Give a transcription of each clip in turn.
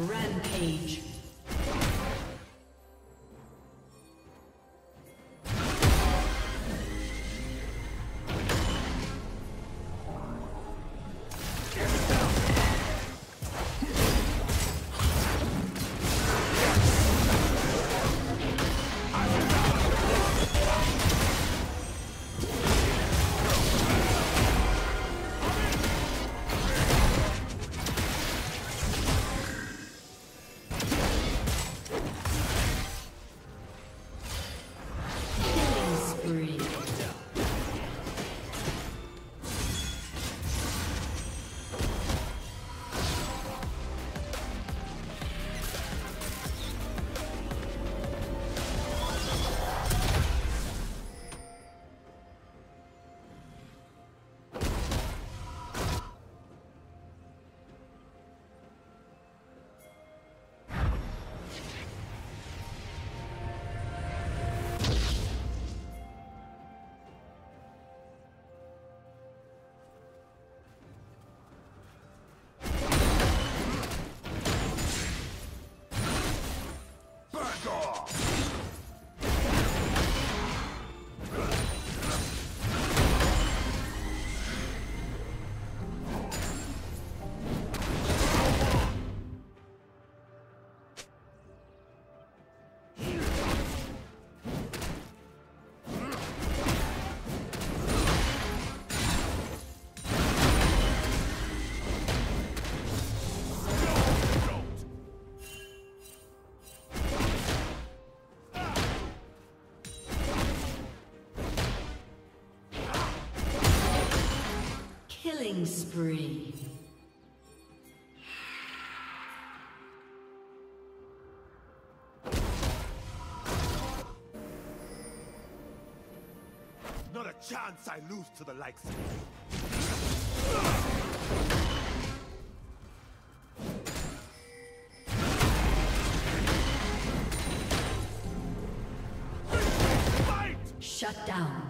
Rampage. Back off! Killing spree. Not a chance I lose to the likes of you. Shut down.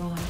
Destroyed.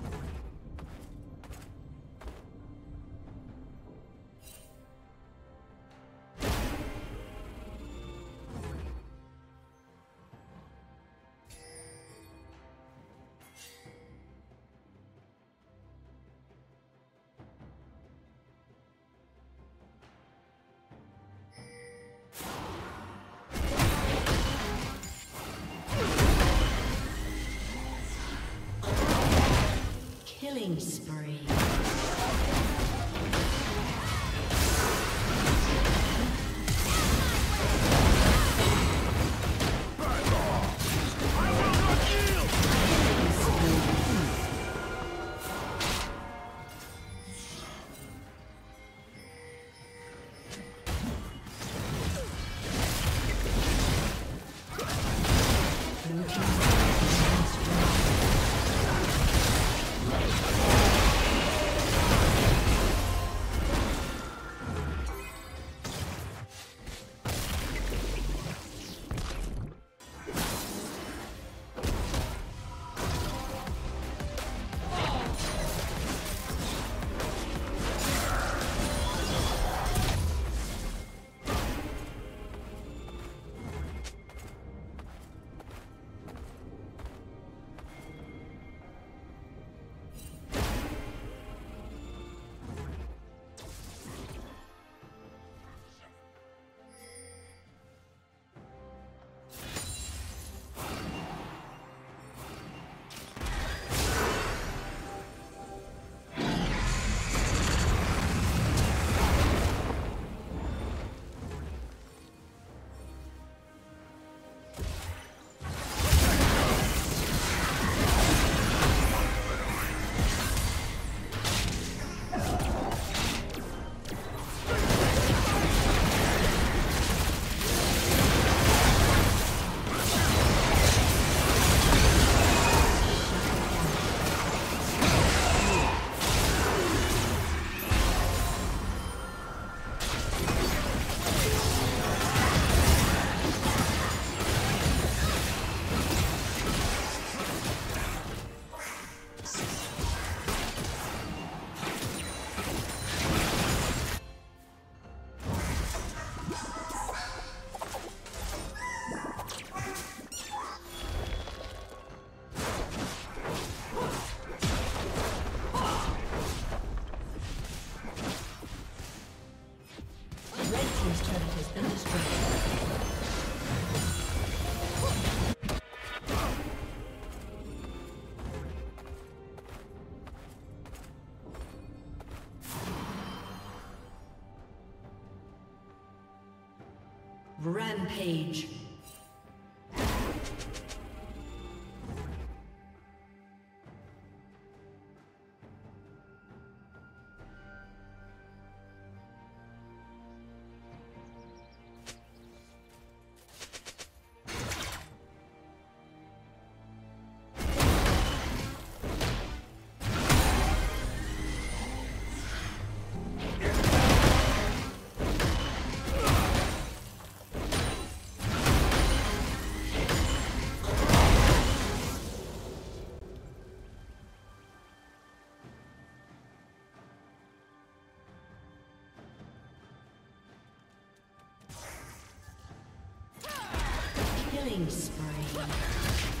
Rampage. Killing spree.